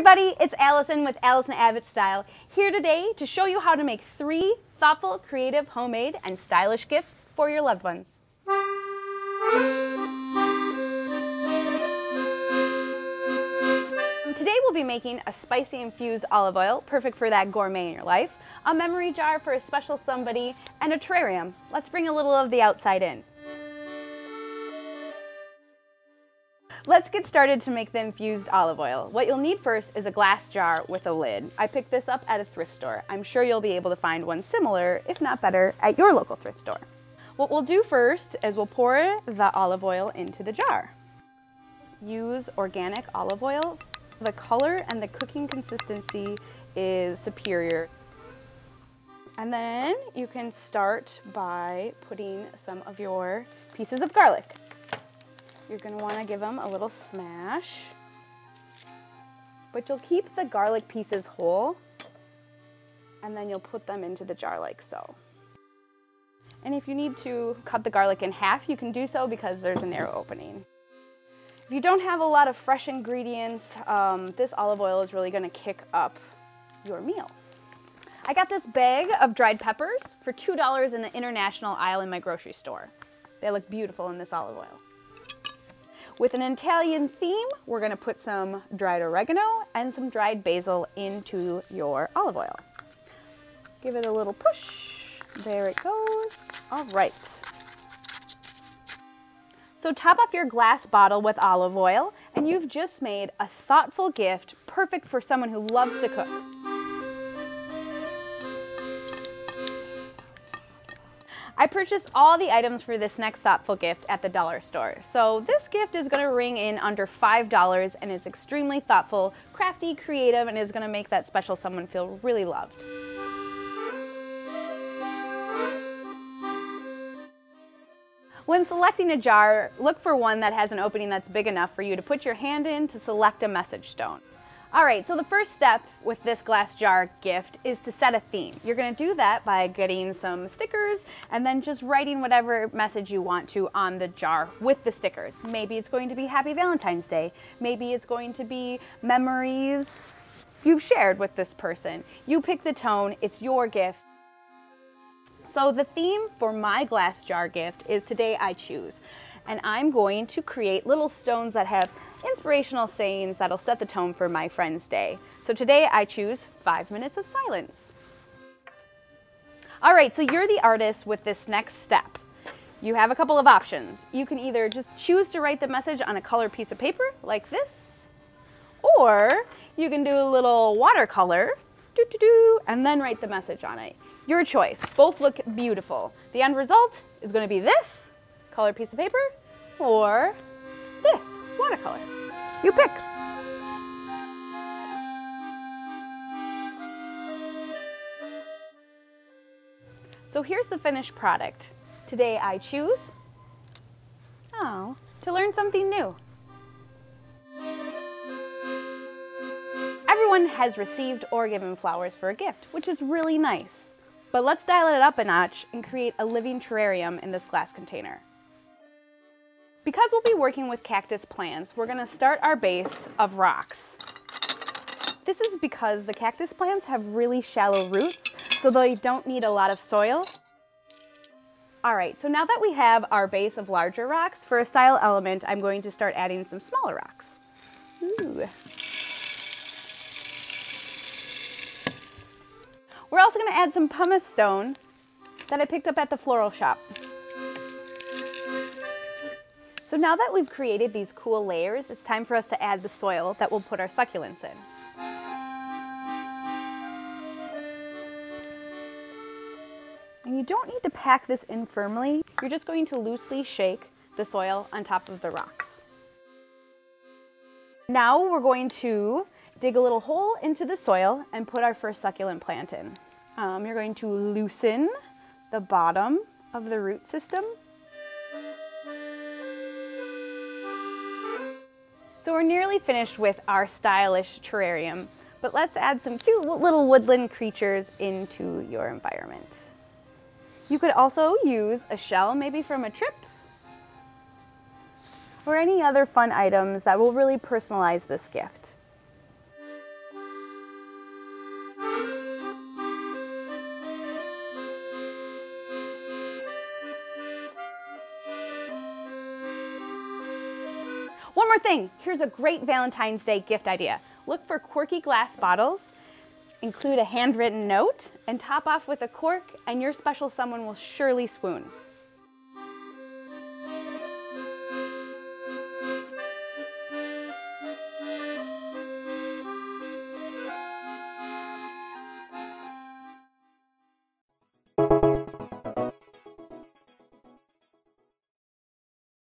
everybody, it's Alisun with Alisun Abbott Style, here today to show you how to make three thoughtful, creative, homemade, and stylish gifts for your loved ones. Today we'll be making a spicy infused olive oil, perfect for that gourmet in your life, a memory jar for a special somebody, and a terrarium. Let's bring a little of the outside in. Let's get started to make the infused olive oil. What you'll need first is a glass jar with a lid. I picked this up at a thrift store. I'm sure you'll be able to find one similar, if not better, at your local thrift store. What we'll do first is we'll pour the olive oil into the jar. Use organic olive oil. The color and the cooking consistency is superior. And then you can start by putting some of your pieces of garlic. You're going to want to give them a little smash. But you'll keep the garlic pieces whole and then you'll put them into the jar like so. And if you need to cut the garlic in half, you can do so because there's a narrow opening. If you don't have a lot of fresh ingredients, um, this olive oil is really going to kick up your meal. I got this bag of dried peppers for $2 in the international aisle in my grocery store. They look beautiful in this olive oil. With an Italian theme, we're gonna put some dried oregano and some dried basil into your olive oil. Give it a little push. There it goes. All right. So top up your glass bottle with olive oil and you've just made a thoughtful gift perfect for someone who loves to cook. I purchased all the items for this next thoughtful gift at the dollar store. So this gift is gonna ring in under $5 and is extremely thoughtful, crafty, creative, and is gonna make that special someone feel really loved. When selecting a jar, look for one that has an opening that's big enough for you to put your hand in to select a message stone. All right, so the first step with this glass jar gift is to set a theme. You're gonna do that by getting some stickers and then just writing whatever message you want to on the jar with the stickers. Maybe it's going to be Happy Valentine's Day. Maybe it's going to be memories you've shared with this person. You pick the tone, it's your gift. So the theme for my glass jar gift is Today I Choose. And I'm going to create little stones that have inspirational sayings that'll set the tone for my friend's day. So today I choose five minutes of silence. All right, so you're the artist with this next step. You have a couple of options. You can either just choose to write the message on a colored piece of paper like this, or you can do a little watercolor, doo -doo -doo, and then write the message on it. Your choice. Both look beautiful. The end result is going to be this colored piece of paper or this watercolor. You pick. So here's the finished product. Today I choose, oh, to learn something new. Everyone has received or given flowers for a gift, which is really nice. But let's dial it up a notch and create a living terrarium in this glass container. Because we'll be working with cactus plants, we're gonna start our base of rocks. This is because the cactus plants have really shallow roots, so they don't need a lot of soil. All right, so now that we have our base of larger rocks, for a style element, I'm going to start adding some smaller rocks. Ooh. We're also gonna add some pumice stone that I picked up at the floral shop. So now that we've created these cool layers, it's time for us to add the soil that we'll put our succulents in. And you don't need to pack this in firmly. You're just going to loosely shake the soil on top of the rocks. Now we're going to dig a little hole into the soil and put our first succulent plant in. Um, you're going to loosen the bottom of the root system So we're nearly finished with our stylish terrarium, but let's add some cute little woodland creatures into your environment. You could also use a shell, maybe from a trip, or any other fun items that will really personalize this gift. More thing. Here's a great Valentine's Day gift idea. Look for quirky glass bottles, include a handwritten note, and top off with a cork, and your special someone will surely swoon.